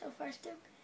so far still. good.